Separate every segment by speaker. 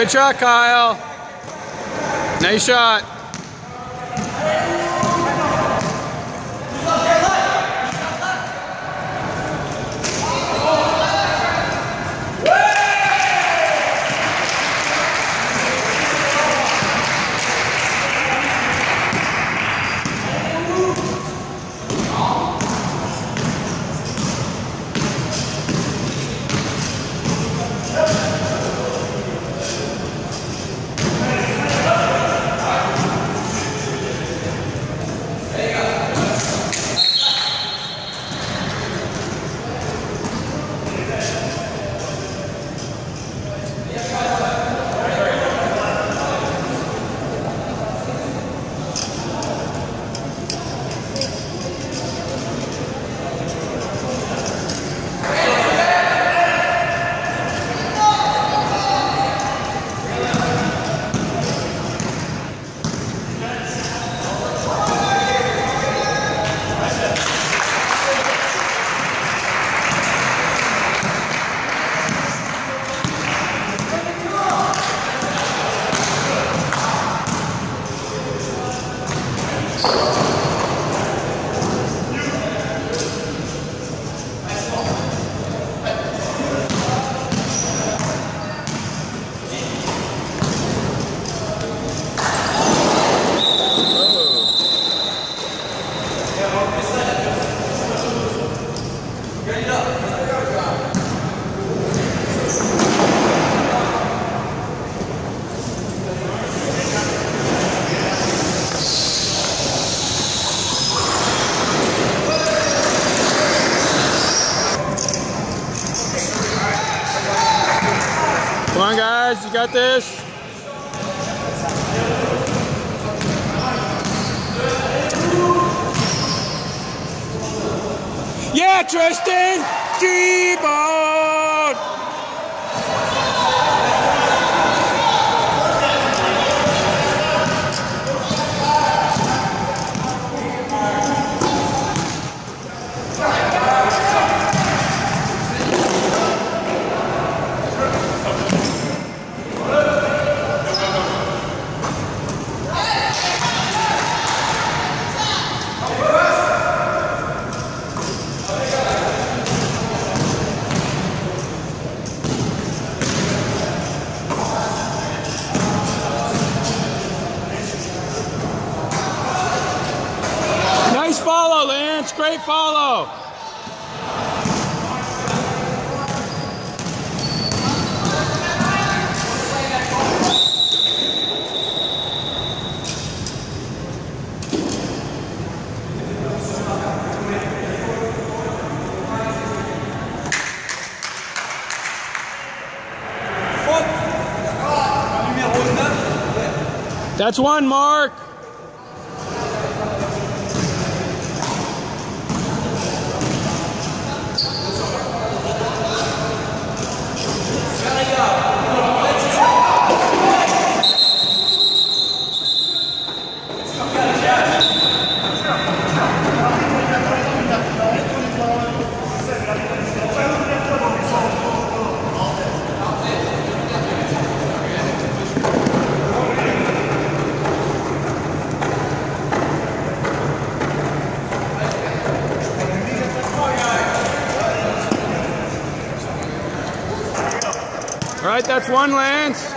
Speaker 1: Good shot, Kyle. Nice shot. Yeah, Tristan! T-bone! Lance. Great follow. That's one, Mark. 아 right, that's one, Lance.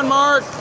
Speaker 1: Rebound, Mark.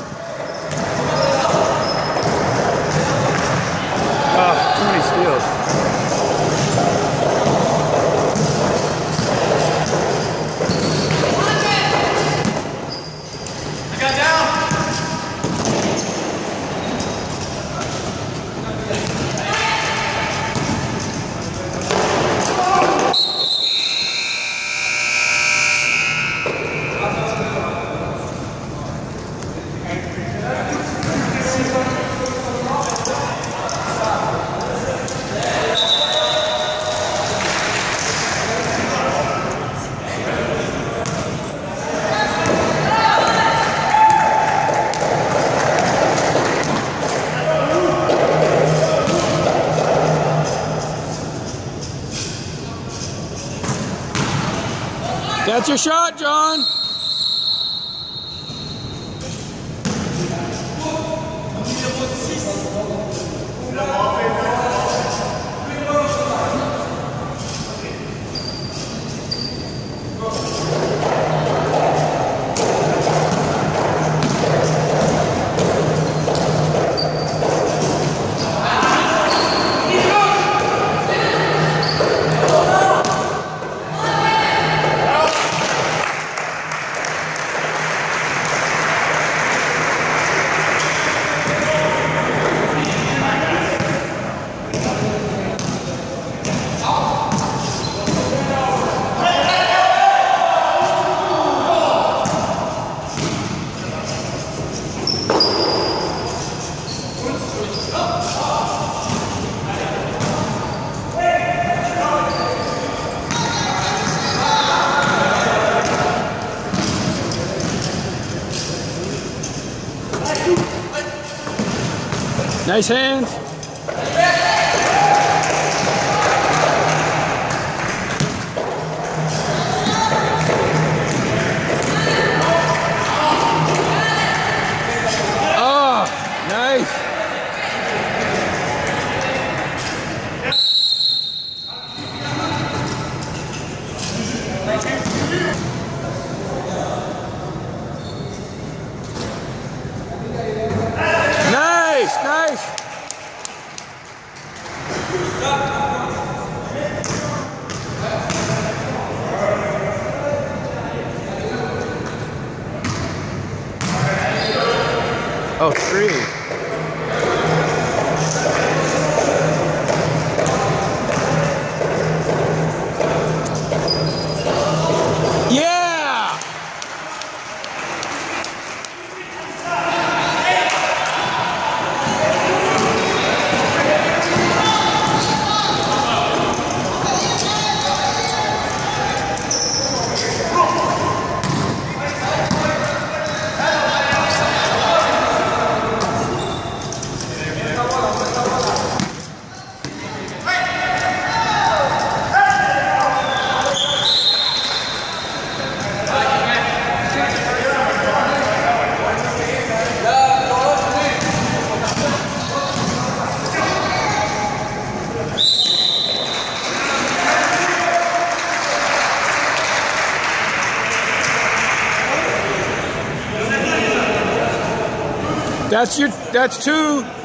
Speaker 1: That's your shot, John. Nice hands. That's your. That's two.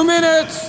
Speaker 1: two minutes.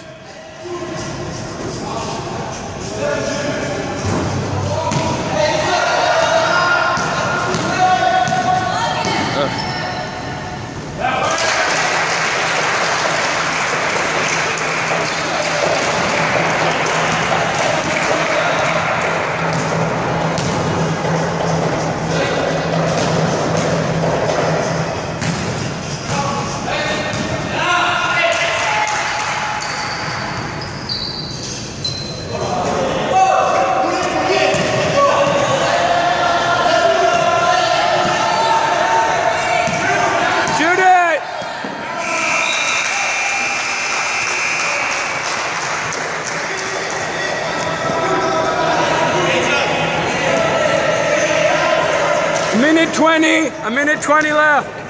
Speaker 1: 20, a minute 20 left.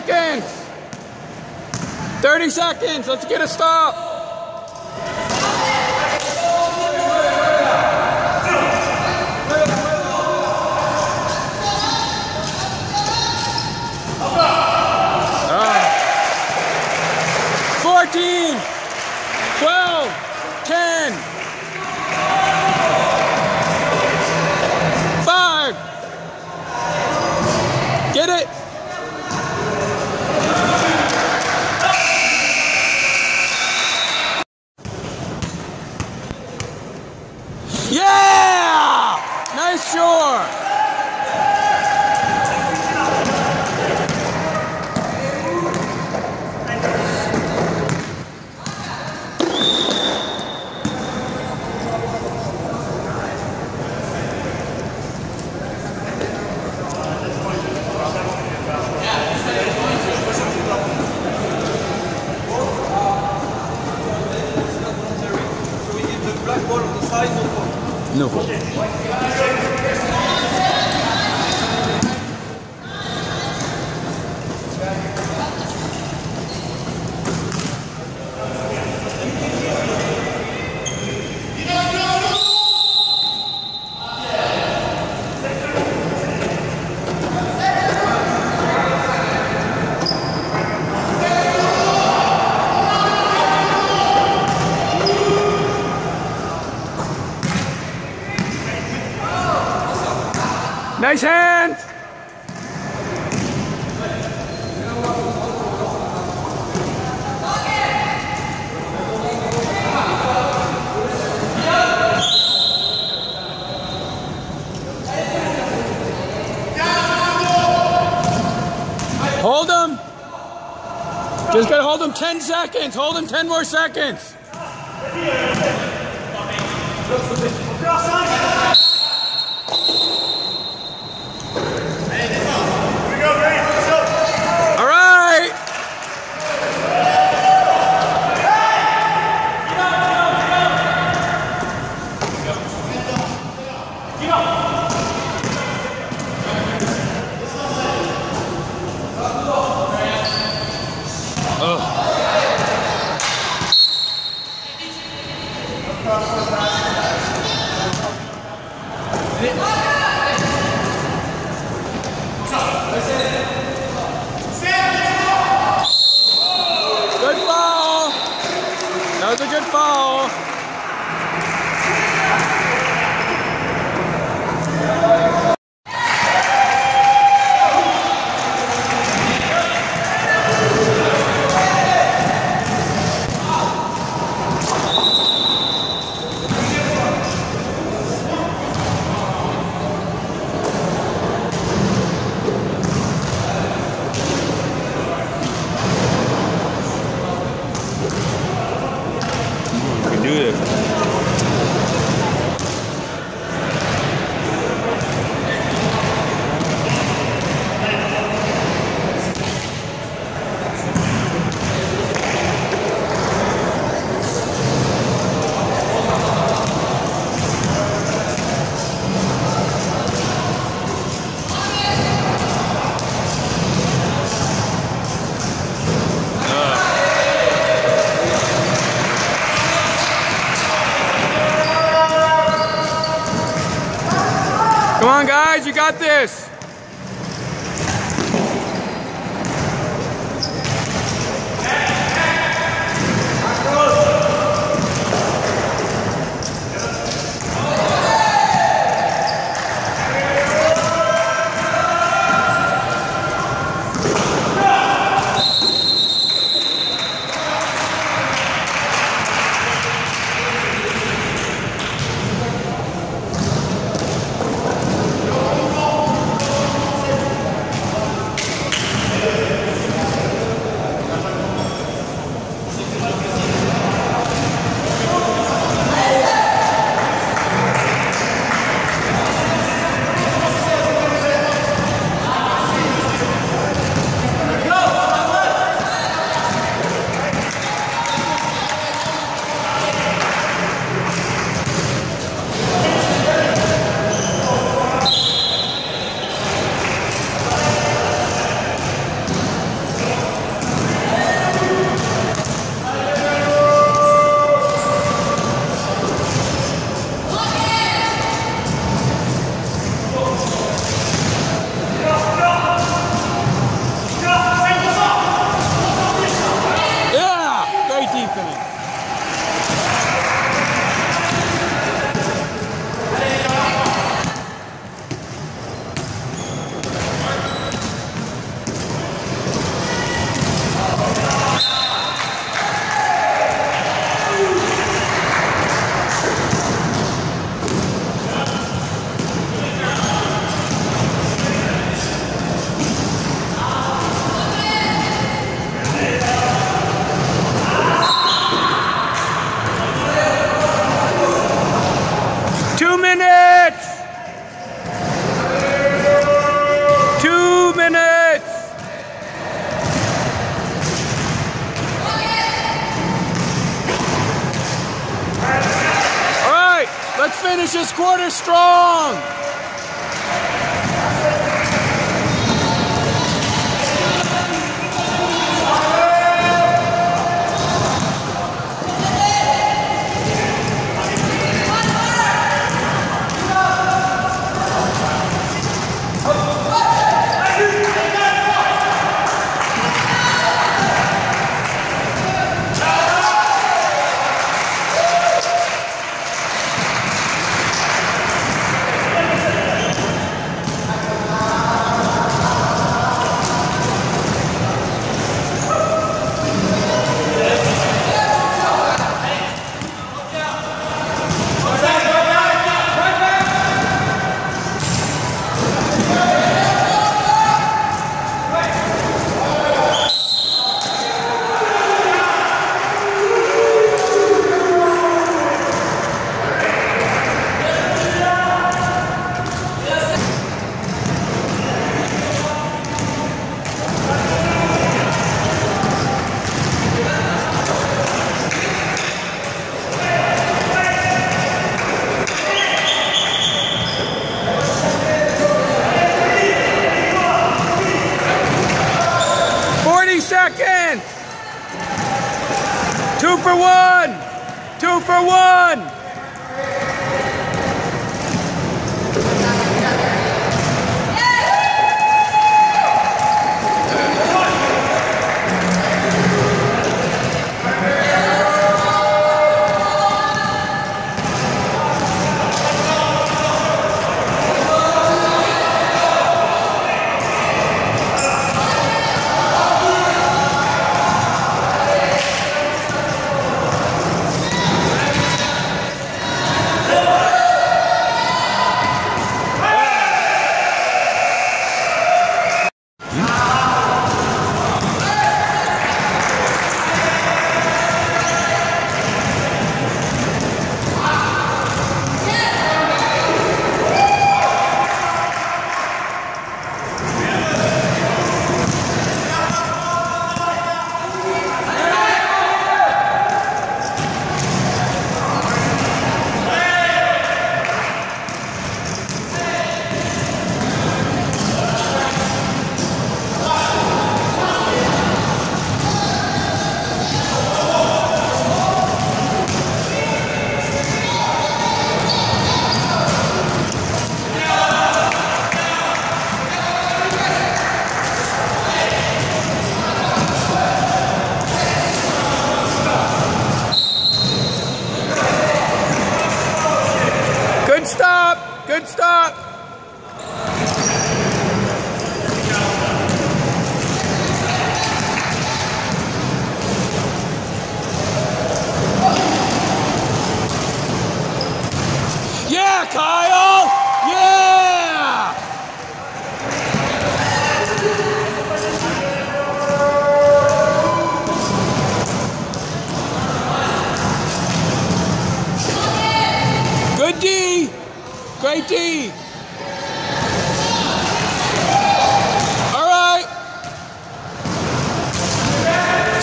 Speaker 1: seconds. 30 seconds. Let's get a stop. sure. seconds. Hold him 10 more seconds. this.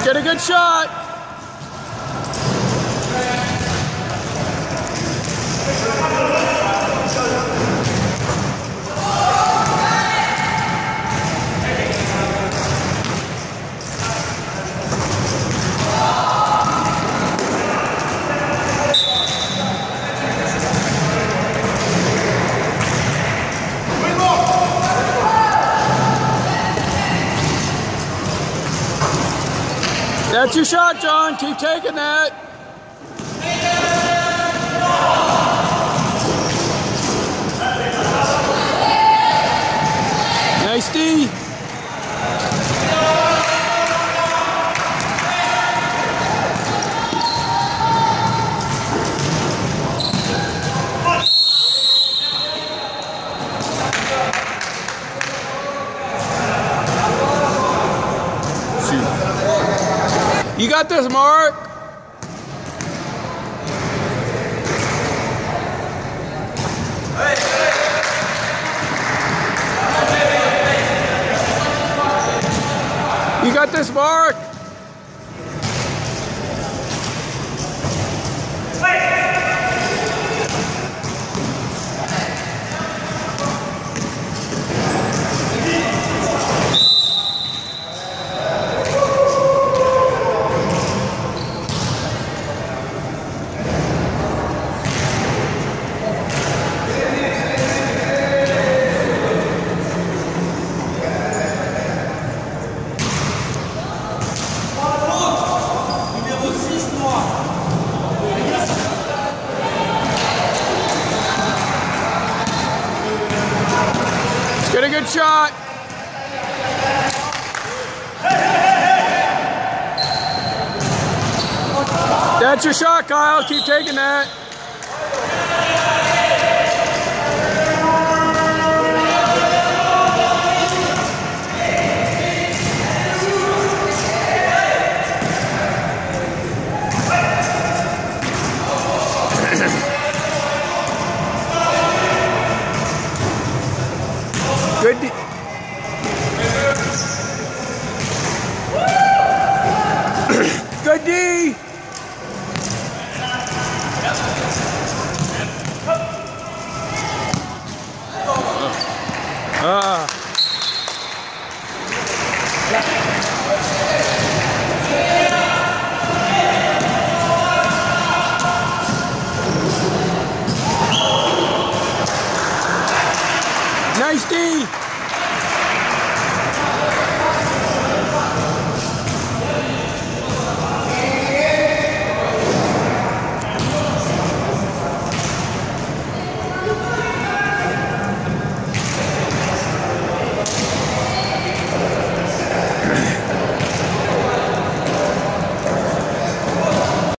Speaker 1: Get a good shot. That's your shot, John. Keep taking that. This, Mark. Kyle. Keep taking that.